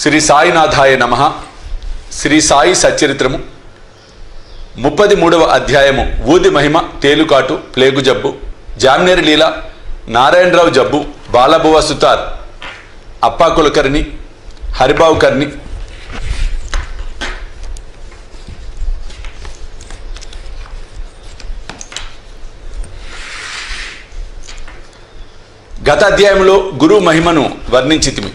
శ్రీ సాయినాథాయ నమ. శ్రీ సాయి సచరిత్రము ముప్పది మూడవ అధ్యాయము. ఊది మహిమ తేలుకాటు ప్లేగు జబ్బు. జామ్నేరి లీల నారాయణరావు జబ్బు బాలబువ సుతార్ అప్పా కులకర్ణి హరిబావు కర్ణి. గత అధ్యాయంలో గురు మహిమను వర్ణించితిమి.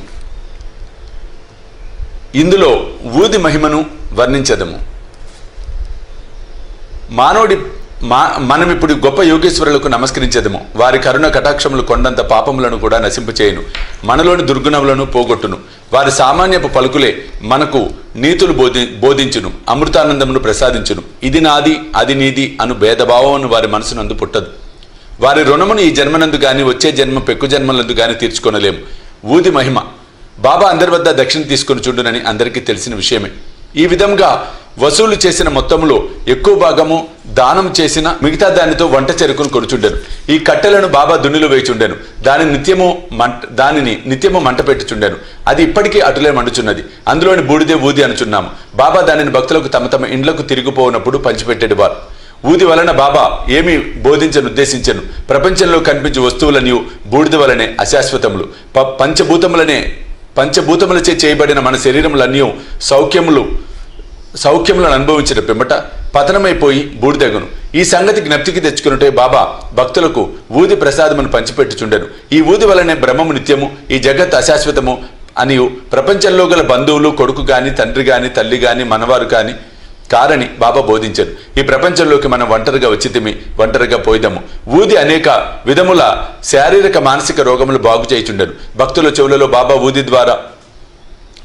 ఇందులో ఊది మహిమను వర్ణించదము. మానవుడి మా మనం ఇప్పుడు గొప్ప యోగేశ్వరులకు నమస్కరించదము. వారి కరుణ కటాక్షములు కొండంత పాపములను కూడా నశింపచేయను. మనలోని దుర్గుణములను పోగొట్టును. వారి సామాన్యపు పలుకులే మనకు నీతులు బోధి బోధించును. అమృతానందమును ప్రసాదించును. ఇది నాది అది నీది అను భేదభావమును వారి మనసునందు పుట్టదు. వారి రుణమును ఈ జన్మనందు గాని వచ్చే జన్మ పెక్కు జన్మలందు గాని తీర్చుకొనలేము. ఊది మహిమ బాబా అందరి వద్ద దక్షిణ తీసుకుని చూడునని అందరికీ తెలిసిన విషయమే. ఈ విధంగా వసూలు చేసిన మొత్తంలో ఎక్కువ భాగము దానం చేసిన మిగతా దానితో వంట చెరుకును కొనుచుండెను. ఈ కట్టెలను బాబా దున్నిలో వేచుండెను దాని నిత్యము మంట దానిని నిత్యము మంట పెట్టుచుండెను. అది ఇప్పటికీ అటులే మండుచున్నది. అందులోని బూడిదే ఊది అనుచున్నాము. బాబా దానిని భక్తులకు తమ తమ ఇండ్లకు తిరిగిపోనప్పుడు పంచిపెట్టేడు వారు. ఊది వలన బాబా ఏమి బోధించను ఉద్దేశించను ప్రపంచంలో కనిపించే వస్తువులనియు బూడిద వలనే అశాశ్వతములు. ప పంచభూతములనే పంచభూతములచే చేయబడిన మన శరీరములన్నీ సౌఖ్యములు సౌఖ్యములను అనుభవించిన పిమ్మట పతనమైపోయి బూడిదెగను. ఈ సంగతి జ్ఞప్తికి తెచ్చుకున్నట్టే బాబా భక్తులకు ఊది ప్రసాదమును పంచిపెట్టుచుండెను. ఈ ఊది వలనే బ్రహ్మము నిత్యము ఈ జగత్ అశాశ్వతము అని ప్రపంచంలో గల బంధువులు కొడుకు కానీ తండ్రి కానీ తల్లి కానీ మనవారు కానీ కారని బాబా బోధించారు ఈ ప్రపంచంలోకి మనం ఒంటరిగా వచ్చితిమి ఒంటరిగా పోయిదము. ఊది అనేక విధముల శారీరక మానసిక రోగములు బాగు చేయుచుండను భక్తుల చెవులలో బాబా ఊది ద్వారా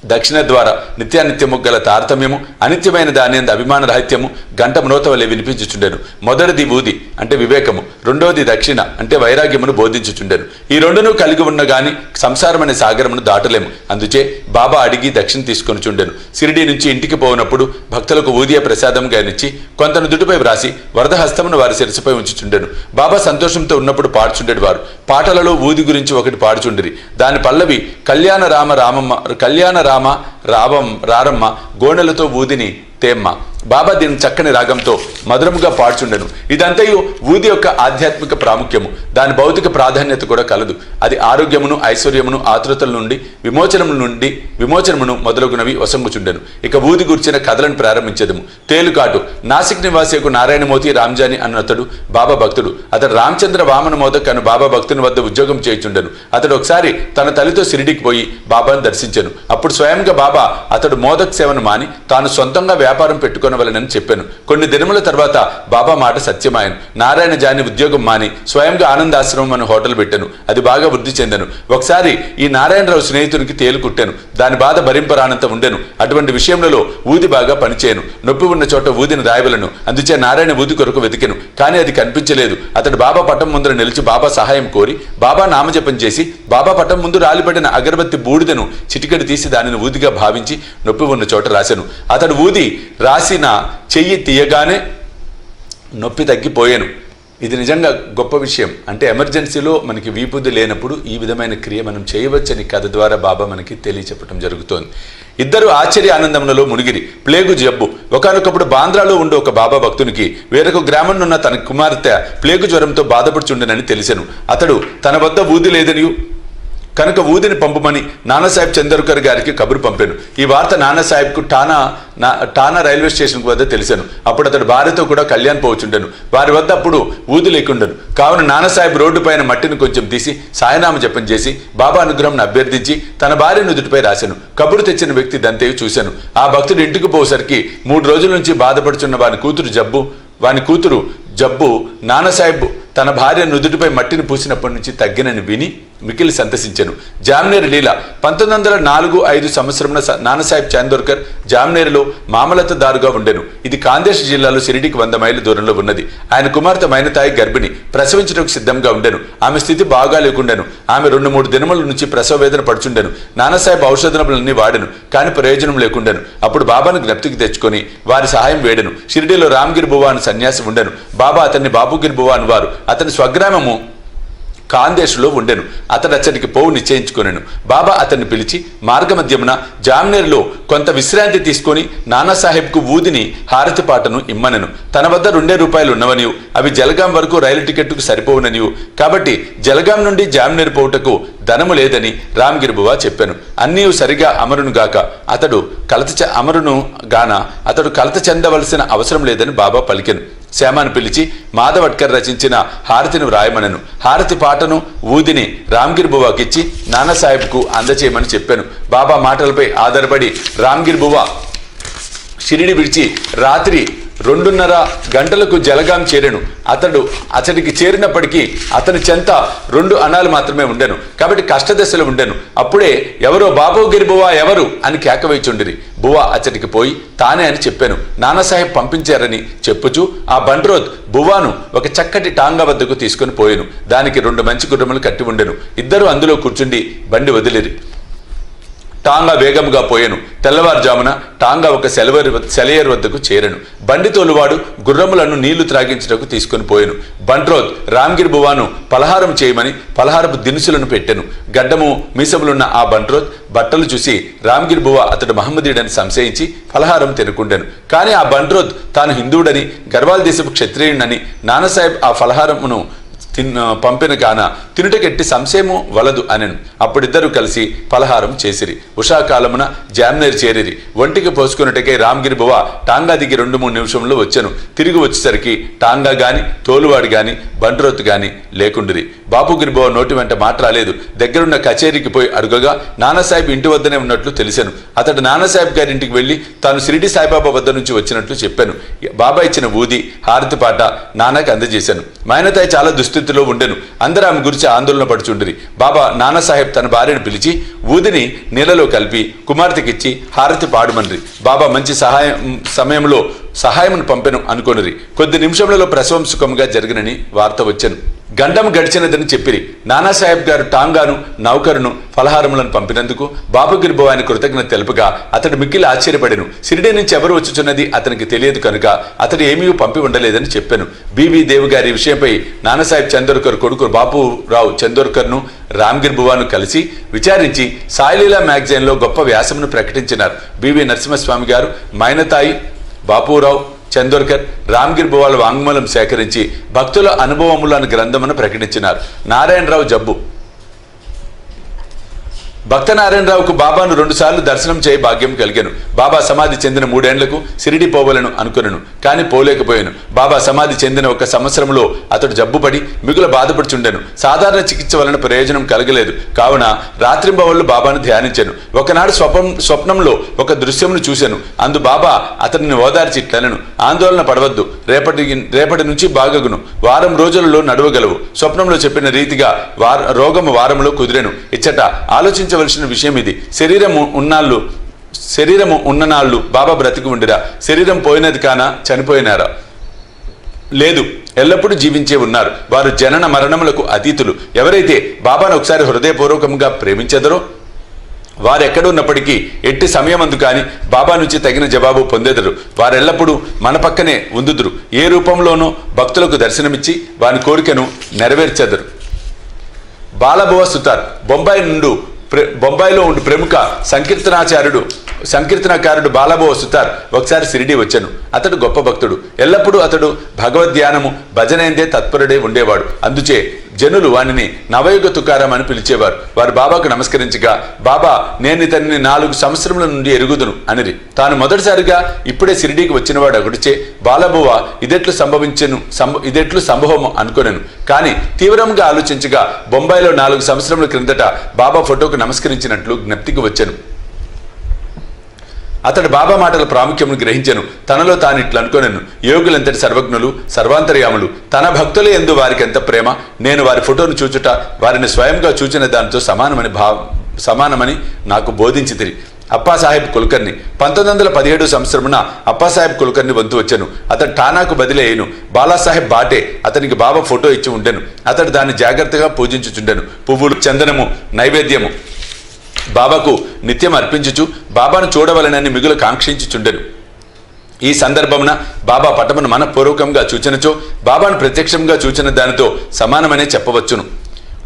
దక్షిణ ద్వారా నిత్యానిత్యము గల తారతమ్యము అనిత్యమైన దాని అభిమాన రాహిత్యము గంట మ్రోతవలే వినిపించుచుండెను. మొదటిది ఊది అంటే వివేకము. రెండవది దక్షిణ అంటే వైరాగ్యమును బోధించుచుండెను. ఈ రెండును కలిగి ఉన్న గాని సంసారమనే సాగరమును దాటలేము. అందుచే బాబా అడిగి దక్షిణ తీసుకొని చుండెను సిరిడి నుంచి ఇంటికి పోనప్పుడు భక్తులకు ఊదియ ప్రసాదం గానిచ్చి కొంతను దుటిపై వ్రాసి వరద హస్తమును వారి శిరసుపై ఉంచుచుండెను. బాబా సంతోషంతో ఉన్నప్పుడు పాడుచుండేడు వారు. పాటలలో ఊది గురించి ఒకటి పాడుచుండిరి. దాని పల్లవి కళ్యాణ రామ రామమ్మ కళ్యాణ రామ రావం రారమ్మ గోనెలతో ఊదిని తేమ్మ. బాబా దీని చక్కని రాగంతో మధురముగా పాడుచుండెను. ఇదంతయు ఊది యొక్క ఆధ్యాత్మిక ప్రాముఖ్యము. దాని భౌతిక ప్రాధాన్యత కూడా కలదు. అది ఆరోగ్యమును ఐశ్వర్యమును ఆతృతల నుండి విమోచనము నుండి విమోచనమును మొదలగునవి వసంగుచుండెను. ఇక ఊది గుర్చిన కథలను ప్రారంభించదము. తేలుకాటు నాసిక్ నివాసికు నారాయణమూర్తి రామ్జాని అన్నతడు బాబా భక్తుడు. అతడు రామచంద్ర వామన మోదక్ అను బాబా భక్తుని వద్ద ఉద్యోగం చేయుచుండెను. అతడు ఒకసారి తన తల్లితో సిరిడికి పోయి బాబాను దర్శించాను. అప్పుడు స్వయంగా బాబా అతడు మోదక్ సేవను మాని తాను సొంతంగా వ్యాపారం పెట్టుకొనవలనని చెప్పాను. కొన్ని దినముల తర్వాత బాబా మాట సత్యమాయను. నారాయణ జాని ఉద్యోగం మాని స్వయంగా ఆనందాశ్రమం అని హోటల్ పెట్టాను. అది బాగా వృద్ధి చెందాను. ఒకసారి ఈ నారాయణరావు స్నేహితునికి తేలు కుట్టాను. దాని బాధ భరింపరానంత ఉండెను. అటువంటి విషయంలో ఊది బాగా పనిచేయను. నొప్పి ఉన్న చోట ఊదిని రాయవలను అందుచే నారాయణ ఊది కొరకు వెతికెను. కానీ అది కనిపించలేదు. అతడు బాబా పట్టం ముందర నిలిచి బాబా సహాయం కోరి బాబా నామజపం చేసి బాబా పట్టం ముందు రాలిపడిన అగరబత్తి బూడిదను చిటికెడు తీసి దానిని ఊదిగా భావించి నొప్పి ఉన్న చోట రాశాను. అతడు ఊది రాసి ఆయన చెయ్యి తీయగానే నొప్పి తగ్గిపోయాను. ఇది నిజంగా గొప్ప విషయం. అంటే ఎమర్జెన్సీలో మనకి వీపుది లేనప్పుడు ఈ విధమైన క్రియ మనం చేయవచ్చని కథ ద్వారా బాబా మనకి తెలియచెప్పడం జరుగుతోంది. ఇద్దరు ఆశ్చర్య ఆనందములలో మునిగిరి. ప్లేగు జబ్బు. ఒకనొకప్పుడు బాంద్రాలో ఉండే ఒక బాబా భక్తునికి వేరొక గ్రామంలో ఉన్న తన కుమార్తె ప్లేగు జ్వరంతో బాధపడుచుండనని తెలిసెను. అతడు తన వద్ద ఊది లేదని కనుక ఊదిని పంపమని నానాసాహెబ్ చంద్రకర్ గారికి కబురు పంపాను. ఈ వార్త నానాసాహెబ్కు టానా నా టానా రైల్వే స్టేషన్కు వద్ద తెలిసాను. అప్పుడు అతడు భార్యతో కూడా కళ్యాణ్ పోవచ్చుండెను. వారి వద్ద అప్పుడు ఊది లేకుండను. కావున నానాసాహెబ్ రోడ్డు పైన మట్టిని కొంచెం తీసి సాయనామ జపం చేసి బాబా అనుగ్రహం అభ్యర్థించి తన భార్య నుదుటిపై రాశాను. కబురు తెచ్చిన వ్యక్తి దంతేవి చూశాను. ఆ భక్తుడు ఇంటికి పోసరికి మూడు రోజుల నుంచి బాధపడుచున్న వాని కూతురు జబ్బు వాని కూతురు జబ్బు నానాసాహెబ్ తన భార్య నుదుటిపై మట్టిని పూసినప్పటి నుంచి తగ్గినని విని మికిలి సంతసించను. జామ్నేర్ లీల పంతొమ్మిది వందల నాలుగు ఐదు సంవత్సరంలో నానాసాహెబ్ చాందోర్కర్ జామ్నేరులో మామలతదారుగా ఉండెను. ఇది కాందేశ్ జిల్లాలో సిరిడికి వంద మైళ్ళ దూరంలో ఉన్నది. ఆయన కుమార్తె మైనతాయి గర్భిణి ప్రసవించడానికి సిద్ధంగా ఉండెను. ఆమె స్థితి బాగా లేకుండెను. ఆమె రెండు మూడు దినముల నుంచి ప్రసవ వేదన పడుచుండెను. నానాసాహెబ్ ఔషధములన్నీ వాడెను కానీ ప్రయోజనం లేకుండెను. అప్పుడు బాబాను జ్ఞప్తికి తెచ్చుకొని వారి సహాయం వేడెను. షిరిడిలో రామ్గిరి బువా అని సన్యాసి ఉండెను. బాబా అతన్ని బాబుగిరి బువా అని వారు అతని స్వగ్రామము కాందేశులో ఉండెను. అతడు అతనికి పోవు నిశ్చయించుకొనెను. బాబా అతన్ని పిలిచి మార్గమధ్యమున జామ్నేర్లో కొంత విశ్రాంతి తీసుకొని నానాసాహెబ్కు ఊదిని హారతి పాటను ఇమ్మనెను. తన వద్ద రెండే రూపాయలు ఉన్నవనియు. అవి జలగాం వరకు రైలు టికెట్కు సరిపోవుననియు. కాబట్టి జలగాం నుండి జామ్నేర్ పోవుటకు ధనము లేదని రామగిరిబువా చెప్పాను. అన్నీ సరిగా అమరును గాక. అతడు కలత అమరును గాన. అతడు కలత చెందవలసిన అవసరం లేదని బాబా పలికెను. శ్యామాను పిలిచి మాధవట్కర్ రచించిన హారతిని వ్రాయమనను. హారతి పాటను ఊదిని రామ్గిర్ బువాకిచ్చి నానాసాహెబ్కు అందచేయమని చెప్పాను. బాబా మాటలపై ఆధారపడి రామ్గిర్ బువా షిరిడి విడిచి రాత్రి రెండున్నర గంటలకు జలగాం చేరెను. అతడు అతడికి చేరినప్పటికీ అతని చెంత రెండు అణాలు మాత్రమే ఉండెను. కాబట్టి కష్టదశలో ఉండెను. అప్పుడే ఎవరో బాబోగిరి బువా ఎవరు అని కేకవేచుండిరి బువా అతడికి పోయి తానే అని చెప్పాను. నానాసాహెబ్ పంపించారని చెప్పుచు ఆ బండ్రోద్ బువాను ఒక చక్కటి టాంగా వద్దకు తీసుకుని పోయాను. దానికి రెండు మంచి గుర్రములు కట్టి ఉండెను. ఇద్దరు అందులో కూర్చుండి బండి వదిలిరి. టాంగా వేగముగా పోయెను. తెల్లవారుజామున టాంగా ఒక సెలవరి సెలయర్ వద్దకు చేరెను. బండితోలువాడు గుర్రములను నీళ్ళు త్రాగించుటకు తీసుకుని పోయెను. బంట్రోద్ రామ్గిర్ బువాను పలహారం చేయమని పలహారపు దినుసులను పెట్టెను. గడ్డము మీసములున్న ఆ బంట్రోద్ బట్టలు చూసి రామ్గిర్ బువా అతడు మహమ్మదీయుడని సంశయించి పలహారం తినుకుండెను. కానీ ఆ బంట్రోద్ తాను హిందువుడని గర్వాల్ దేశపు క్షత్రియుడని నానాసాహెబ్ ఆ ఫలహారమును తిన్ పంపిన కాన తినుటకెట్టి సంశయము వలదు అనెను. అప్పుడిద్దరు కలిసి పలహారం చేసిరి. ఉషాకాలమున జామ్నేర్ చేరిరి. ఒంటికి పోసుకున్నటకే రామ్గిరి బువ టాంగా దిగి రెండు మూడు నిమిషంలో వచ్చాను. తిరిగి వచ్చేసరికి టాంగా గాని తోలువాడు గాని బండ్రోత్ గాని లేకుండిరి. బాపుగిరి బువ నోటి వెంట మాట రాలేదు. దగ్గరున్న కచేరీకి పోయి అడుగగా నానాసాహెబ్ ఇంటి వద్దనే ఉన్నట్లు తెలిసాను. అతడు నానాసాహెబ్ గారి ఇంటికి తాను సిరిడి సాయిబాబా వద్ద నుంచి వచ్చినట్లు చెప్పాను. బాబా ఇచ్చిన ఊది హారతి పాట నాన్నకు అందజేశాను. మాయనతాయి చాలా దుస్థితిలో ఉండెను. అందరూ ఆమె గురించి ఆందోళన పడుచుండిరి. బాబా నానాసాహెబ్ తన భార్యను పిలిచి ఊదిని నీళ్ళలో కలిపి కుమార్తెకిచ్చి హారతి పాడుమన్రి. బాబా మంచి సహాయం సమయంలో సహాయమును పంపెను అనుకొనిరి. కొద్ది నిమిషంలో ప్రసవం సుఖముగా జరిగినని వార్త వచ్చాను. గండం గడిచినదని చెప్పిరి. నానాసాహెబ్ గారు టాంగాను నౌకరును ఫలహారములను పంపినందుకు బాబుగిరి ఆయన కృతజ్ఞత తెలుపగా అతడు మిక్కిలి ఆశ్చర్యపడెను. సిరిడి నుంచి ఎవరు వచ్చుచున్నది అతనికి తెలియదు కనుక అతడు ఏమీ పంపి ఉండలేదని చెప్పాను. బీవీ దేవు గారి విషయంపై నానాసాహెబ్ చందోర్కర్ కొడుకు బాపురావు చందోర్కర్ను రామ్గిర్ బువాను కలిసి విచారించి సాయిలీలా మ్యాగజైన్లో గొప్ప వ్యాసమును ప్రకటించినారు. బివి నరసింహస్వామి గారు మైనతాయి బాపురావు చందోర్కర్ రామ్గిర్ బువాల వాంగ్మూలం సేకరించి భక్తుల అనుభవములు అనే గ్రంథమును ప్రకటించినారు. నారాయణరావు జబ్బు. భక్త నారాయణరావుకు బాబాను రెండుసార్లు దర్శనం చేయ భాగ్యం కలిగాను. బాబా సమాధి చెందిన మూడేండ్లకు సిరిడి పోవలను అనుకున్నాను కానీ పోలేకపోయాను. బాబా సమాధి చెందిన ఒక సంవత్సరంలో అతడు జబ్బుపడి మిగుల బాధపడుచుండెను. సాధారణ చికిత్స వలన ప్రయోజనం కలగలేదు. కావున రాత్రింబవళ్ళు బాబాను ధ్యానించాను. ఒకనాడు స్వప్నం స్వప్నంలో ఒక దృశ్యమును చూశాను అందు బాబా అతనిని ఓదార్చి ఇట్లనను ఆందోళన పడవద్దు. రేపటి రేపటి నుంచి బాగగును. వారం రోజులలో నడవగలవు. స్వప్నంలో చెప్పిన రీతిగా వార రోగము వారంలో కుదిరెను. ఇచ్చట ఆలోచించవలసిన విషయం ఇది. శరీరము ఉన్నాళ్ళు శరీరము ఉన్ననాళ్ళు బాబా బ్రతికి ఉండిరా. శరీరం పోయినది కానా? చనిపోయినారా? లేదు. ఎల్లప్పుడూ జీవించే ఉన్నారు. వారు జనన మరణములకు అతీతులు. ఎవరైతే బాబాను ఒకసారి హృదయపూర్వకంగా ప్రేమించెదరో వారెక్కడున్నప్పటికీ ఎట్టి సమయమందు కాని బాబా నుంచి తగిన జవాబు పొందెదరు. వారెల్లప్పుడూ మన పక్కనే ఉందుదురు. ఏ రూపంలోనూ భక్తులకు దర్శనమిచ్చి వారి కోరికను నెరవేర్చెదరు. బాలభువ సుతార్ బొంబాయి నుండి బొంబాయిలో ఉండి ప్రముఖ సంకీర్తనాచార్యుడు. సంకీర్తనకారుడు బాలబో సుతార్ ఒకసారి సిరిడి వచ్చాను. అతడు గొప్ప భక్తుడు. ఎల్లప్పుడూ అతడు భగవద్ధ్యానము భజనేందే తత్పరుడే ఉండేవాడు. అందుచే జనులు వానిని నవయుగ తుకారం అని పిలిచేవారు. వారు బాబాకు నమస్కరించగా బాబా నేను ఇతన్ని నాలుగు సంవత్సరముల నుండి ఎరుగుదును అనిరి. తాను మొదటిసారిగా ఇప్పుడే సిరిడీకి వచ్చినవాడు ఒకటిచే బాలబువ ఇదెట్లు సంభవించను ఇదెట్లు సంభవము అనుకొనెను. కానీ తీవ్రంగా ఆలోచించగా బొంబాయిలో నాలుగు సంవత్సరముల క్రిందట బాబా ఫోటోకు నమస్కరించినట్లు జ్ఞప్తికి వచ్చాను. అతడు బాబా మాటల ప్రాముఖ్యమును గ్రహించను. తనలో తాను ఇట్లు అనుకొనెను. యోగులంతటి సర్వజ్ఞులు సర్వాంతర్యాములు తన భక్తుల ఎందు వారికి ఎంత ప్రేమ? నేను వారి ఫోటోను చూచుట వారిని స్వయంగా చూచిన దానితో సమానమని భావ సమానమని నాకు బోధించితిరి. అప్పాసాహెబ్ కుల్కర్ని పంతొమ్మిది వందల పదిహేడు సంవత్సరమున అప్పాసాహెబ్ కుల్కర్ని వంతు వచ్చాను. అతడు టానాకు బదిలీ అయ్యను బాలాసాహెబ్ బాటే అతనికి బాబా ఫోటో ఇచ్చి ఉండెను. అతడు దాన్ని జాగ్రత్తగా పూజించుచుండెను. పువ్వులు చందనము నైవేద్యము బాబాకు నిత్యం అర్పించుచు బాబాను చూడవలనని మిగులు కాంక్షించుచుండెను. ఈ సందర్భమున బాబా పటమును మనపూర్వకంగా చూచినచో బాబాను ప్రత్యక్షంగా చూచిన దానితో సమానమనే చెప్పవచ్చును.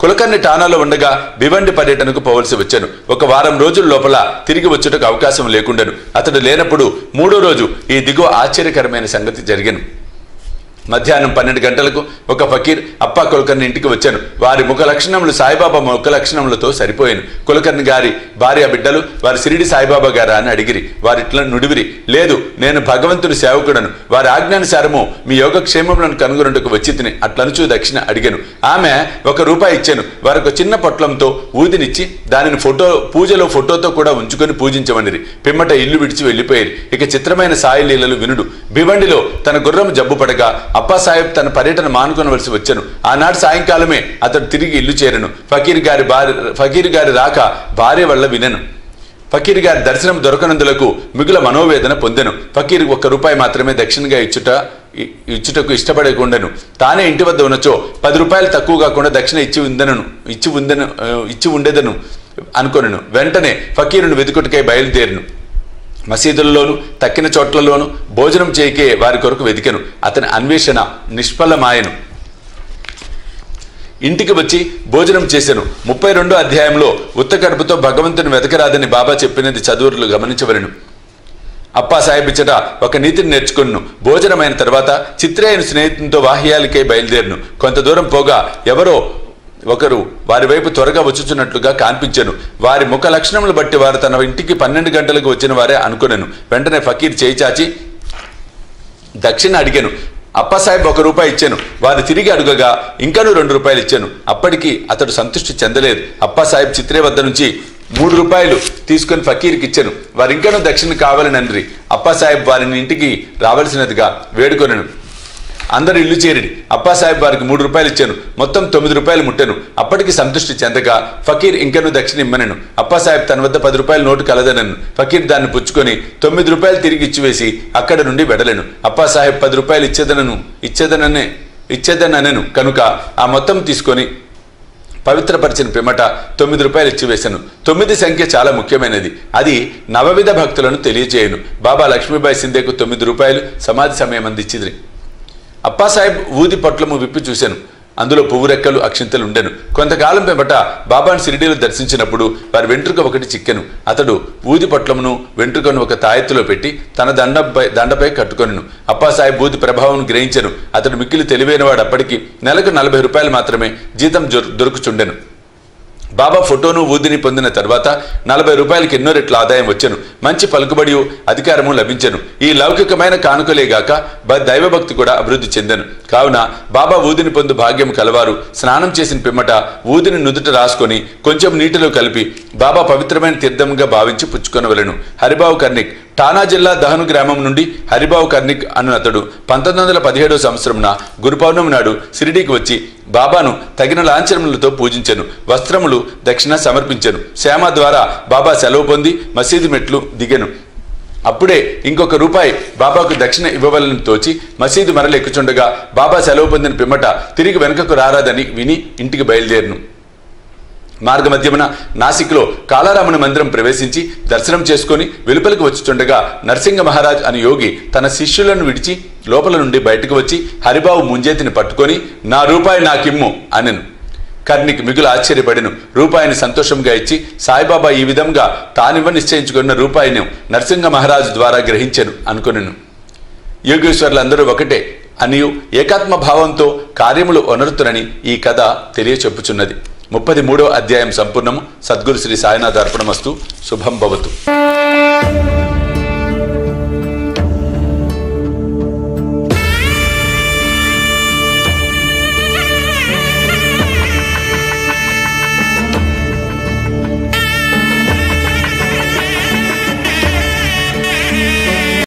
కులకర్ణి టానాలో ఉండగా భివండి పర్యటనకు పోవలసి వచ్చాను. ఒక వారం రోజుల లోపల తిరిగి వచ్చుటకు అవకాశం లేకుండాను. అతడు లేనప్పుడు మూడో రోజు ఈ దిగువ ఆశ్చర్యకరమైన సంగతి జరిగాను. మధ్యాహ్నం పన్నెండు గంటలకు ఒక ఫకీర్ అప్ప కులకర్ణి ఇంటికి వచ్చాను. వారి ముఖ లక్షణములు సాయిబాబా ముఖ లక్షణములతో సరిపోయాను. కులకర్ణి గారి భార్య బిడ్డలు వారి సిరిడి సాయిబాబా గారా అని అడిగిరి. వారిట్లా నుడివిరి. లేదు నేను భగవంతుని సేవకుడను. వారి ఆజ్ఞానుసారము మీ యోగక్షేమములను కనుగొనుటకు వచ్చి తిని అట్లనుచూ దక్షిణ అడిగాను. ఆమె ఒక రూపాయి ఇచ్చాను. వారికి చిన్న పొట్లంతో ఊదినిచ్చి దానిని ఫోటో పూజలో ఫోటోతో కూడా ఉంచుకొని పూజించమనిరి. పిమ్మట ఇల్లు విడిచి వెళ్ళిపోయారు ఇక చిత్రమైన సాయి లీలలు వినుడు. భివండిలో తన గుర్రం జబ్బు పడగా అప్పాసాహెబ్ తన పర్యటన మానుకొనవలసి వచ్చాను. ఆనాడు సాయంకాలమే అతడు తిరిగి ఇల్లు చేరను. ఫకీర్ గారి భార్య ఫకీర్ గారి రాక భార్య వల్ల వినను. ఫకీర్ గారి దర్శనం దొరకనందులకు మిగుల మనోవేదన పొందెను. ఫకీర్ ఒక్క రూపాయి మాత్రమే దక్షిణగా ఇచ్చుట ఇచ్చుటకు ఇష్టపడకుండాను. తానే ఇంటి వద్ద ఉన్నచో పది రూపాయలు తక్కువ కాకుండా దక్షిణ ఇచ్చి ఉందనను ఇచ్చి ఉందను ఇచ్చి ఉండేదను అనుకొనను. వెంటనే ఫకీరును వెతుకుటకై బయలుదేరును. మసీదుల్లోనూ తక్కిన చోట్లలోనూ భోజనం చేయకే వారి కొరకు వెతికెను అతని అన్వేషణ నిష్ఫలమాయను. ఇంటికి వచ్చి భోజనం చేశాను ముప్పై రెండో అధ్యాయంలో ఉత్త కడుపుతో భగవంతుని వెతకరాదని బాబా చెప్పినది చదువులు గమనించవలను. అప్పా సాహెబ్ ఇచ్చట ఒక నీతిని నేర్చుకున్ను. భోజనమైన తర్వాత చిత్రే అయిన స్నేహితునితో వాహ్యాలకై బయలుదేరును. కొంత దూరం పోగా ఎవరో ఒకరు వారి వైపు త్వరగా వచ్చుచున్నట్లుగా కాన్పించాను. వారి ముఖ లక్షణములు బట్టి వారు తన ఇంటికి పన్నెండు గంటలకు వచ్చిన వారే అనుకున్నాను వెంటనే ఫకీర్ చేయి చాచి దక్షిణ అడిగాను. అప్పసాహెబ్ ఒక రూపాయి ఇచ్చాను. వారు తిరిగి అడుగగా ఇంకాను రెండు రూపాయలు ఇచ్చాను. అప్పటికి అతడు సంతృష్టి చెందలేదు. అప్పసాహెబ్ చిత్రే వద్ద నుంచి మూడు రూపాయలు తీసుకొని ఫకీర్కి ఇచ్చాను. వారు ఇంకాను దక్షిణ కావాలని అండ్రి అప్పాసాహెబ్ వారిని ఇంటికి రావలసినదిగా వేడుకొనను. అందరు ఇల్లు చేరిడి అప్పాసాహెబ్ వారికి మూడు రూపాయలు ఇచ్చాను. మొత్తం తొమ్మిది రూపాయలు ముట్టాను. అప్పటికి సంతృష్టి చెందగా ఫకీర్ ఇంకను దక్షిణ ఇమ్మనను. అప్పాసాహెబ్ తన వద్ద పది రూపాయల నోటు కలదనను. ఫకీర్ దాన్ని పుచ్చుకొని తొమ్మిది రూపాయలు తిరిగి ఇచ్చివేసి అక్కడ నుండి వెడలేను. అప్పాసాహెబ్ పది రూపాయలు ఇచ్చేదనను ఇచ్చేదననే ఇచ్చేదనను కనుక ఆ మొత్తం తీసుకొని పవిత్రపరిచిన పిమ్మట తొమ్మిది రూపాయలు ఇచ్చివేశాను. తొమ్మిది సంఖ్య చాలా ముఖ్యమైనది. అది నవవిధ భక్తులను తెలియజేయను. బాబా లక్ష్మీబాయి సిందేకు తొమ్మిది రూపాయలు సమాధి సమయం అందించింది అప్పాసాహెబ్ ఊది పట్లము విప్పి చూశాను. అందులో పువ్వురెక్కలు అక్షింతలు ఉండెను. కొంతకాలం పెంబట బాబాను షిరిడీలో దర్శించినప్పుడు వారి వెంట్రుక ఒకటి చిక్కెను. అతడు ఊది పట్లమును వెంట్రుకను ఒక తాయెత్తులో పెట్టి తన దండపై దండపై కట్టుకొనెను. అప్పాసాహెబ్ ఊది ప్రభావం గ్రహించెను. అతడు మిక్కిలి తెలివైనవాడు అప్పటికి నెలకు నలభై రూపాయలు మాత్రమే జీతం దొరుకుచుండెను. బాబా ఫోటోను ఊదిని పొందిన తర్వాత నలభై రూపాయలకి ఎన్నో రెట్ల ఆదాయం వచ్చాను. మంచి పలుకుబడి అధికారము లభించను. ఈ లౌకికమైన కానుకలేగాక దైవభక్తి కూడా అభివృద్ధి చెందను. కావున బాబా ఊదిని పొందు భాగ్యం కలవారు. స్నానం చేసిన పిమ్మట ఊదిని నుదుట రాసుకొని కొంచెం నీటిలో కలిపి బాబా పవిత్రమైన తీర్థంగా భావించి పుచ్చుకొనవలెను. హరిబాబు కర్ణిక్ ఠానా జిల్లా దహను గ్రామం నుండి హరిబాబు కర్నిక్ అను అతడు పంతొమ్మిది వందల పదిహేడవ సంవత్సరంన గురుపౌర్ణమి నాడు సిరిడీకి వచ్చి బాబాను తగిన లాంఛనములతో పూజించెను. వస్త్రములు దక్షిణ సమర్పించెను. శ్యామ ద్వారా బాబా సెలవు పొంది మసీదు మెట్లు దిగెను. అప్పుడే ఇంకొక రూపాయి బాబాకు దక్షిణ ఇవ్వవలని తోచి మసీదు మరలెక్కుచుండగా బాబా సెలవు పొందిన పిమ్మట తిరిగి వెనుకకు రారాదని విని ఇంటికి బయలుదేరును. మార్గమధ్యమున నాసిక్లో కాలారాముని మందిరం ప్రవేశించి దర్శనం చేసుకొని వెలుపలికి వచ్చుచుండగా నరసింహ మహారాజ్ అని యోగి తన శిష్యులను విడిచి లోపల నుండి బయటకు వచ్చి హరిబాబు ముంజేతిని పట్టుకొని నా రూపాయి నాకిమ్ము అనెను. కర్ణికి మిగులు ఆశ్చర్యపడిను. రూపాయిని సంతోషంగా ఇచ్చి సాయిబాబా ఈ విధంగా తానివ్వ నిశ్చయించుకున్న రూపాయిని నరసింహ మహారాజు ద్వారా గ్రహించెను అనుకొనెను. యోగేశ్వర్లందరూ ఒకటే అనియు ఏకాత్మ భావంతో కార్యములు ఒనరుతునని ఈ కథ తెలియచెప్పుచున్నది. ముప్పది మూడో అధ్యాయం సంపూర్ణము. సద్గురు శ్రీ సాయినాథ్ అర్పణమస్తు. శుభం భవతు.